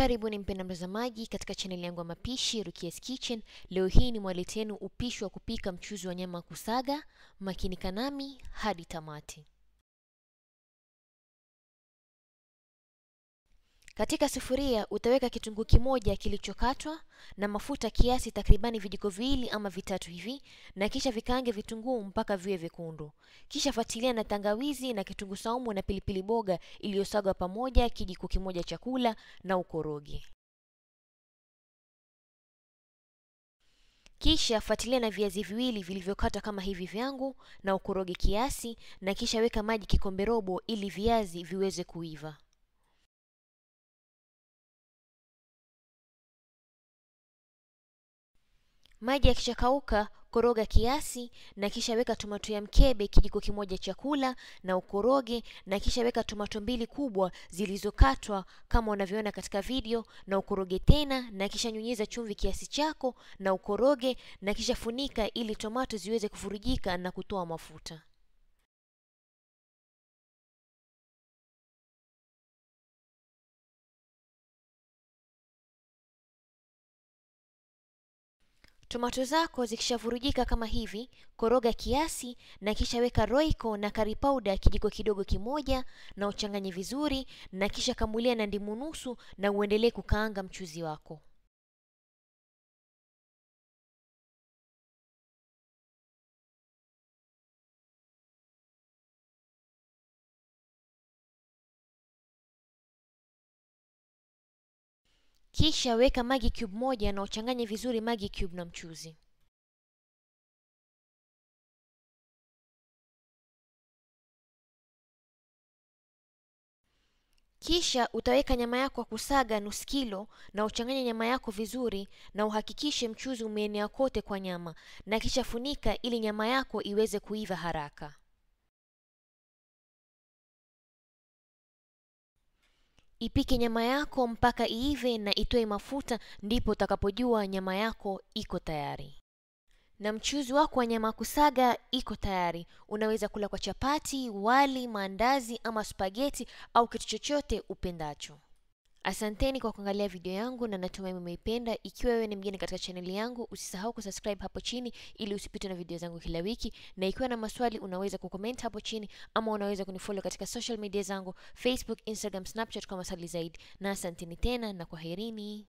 Karibuni mpenda mtazamaji katika chaneli yangu ya mapishi Rukia's Kitchen. Leo hii ni mwaletenu upishi wa kupika mchuzi wa nyama kusaga. Makini kanami hadi tamati. Katika sufuria utaweka kitunguu kimoja kilichokatwa na mafuta kiasi takribani vijiko viwili ama vitatu hivi, na kisha vikaange vitunguu mpaka viwe vyekundu. Kisha fuatilia na tangawizi na kitunguu saumu na pilipili boga iliyosagwa pamoja kijiko kimoja chakula na ukoroge. Kisha fuatilia na viazi viwili vilivyokatwa kama hivi vyangu na ukoroge kiasi, na kisha weka maji kikombe robo ili viazi viweze kuiva. Maji yakishakauka koroga kiasi, na kisha weka tomato ya mkebe kijiko kimoja chakula na ukoroge, na kisha weka tomato mbili kubwa zilizokatwa kama unavyoona katika video, na ukoroge tena, na kisha nyunyiza chumvi kiasi chako na ukoroge, na kisha funika ili tomato ziweze kufurujika na kutoa mafuta. Tomato zako zikishavurujika kama hivi, koroga kiasi na kisha weka roiko na curry powder kijiko kidogo kimoja na uchanganye vizuri, na kisha kamulia na ndimu nusu na uendelee kukaanga mchuzi wako. Kisha weka Maggi cube moja na uchanganye vizuri Maggi cube na mchuzi. Kisha utaweka nyama yako ya kusaga nusu kilo na uchanganye nyama yako vizuri na uhakikishe mchuzi umeenea kote kwa nyama, na kisha funika ili nyama yako iweze kuiva haraka. Ipike nyama yako mpaka iive na itoe mafuta, ndipo utakapojua nyama yako iko tayari. Na mchuzi wako wa nyama kusaga iko tayari. Unaweza kula kwa chapati, wali, maandazi ama spageti au kitu chochote upendacho. Asanteni kwa kuangalia video yangu na natumai mmeipenda. Ikiwa wewe ni mgeni katika chaneli yangu, usisahau kusubscribe hapo chini ili usipitwe na video zangu kila wiki, na ikiwa na maswali unaweza kucomment hapo chini ama unaweza kunifollow katika social media zangu Facebook, Instagram, Snapchat kwa maswali zaidi. Na asanteni tena na kwaherini.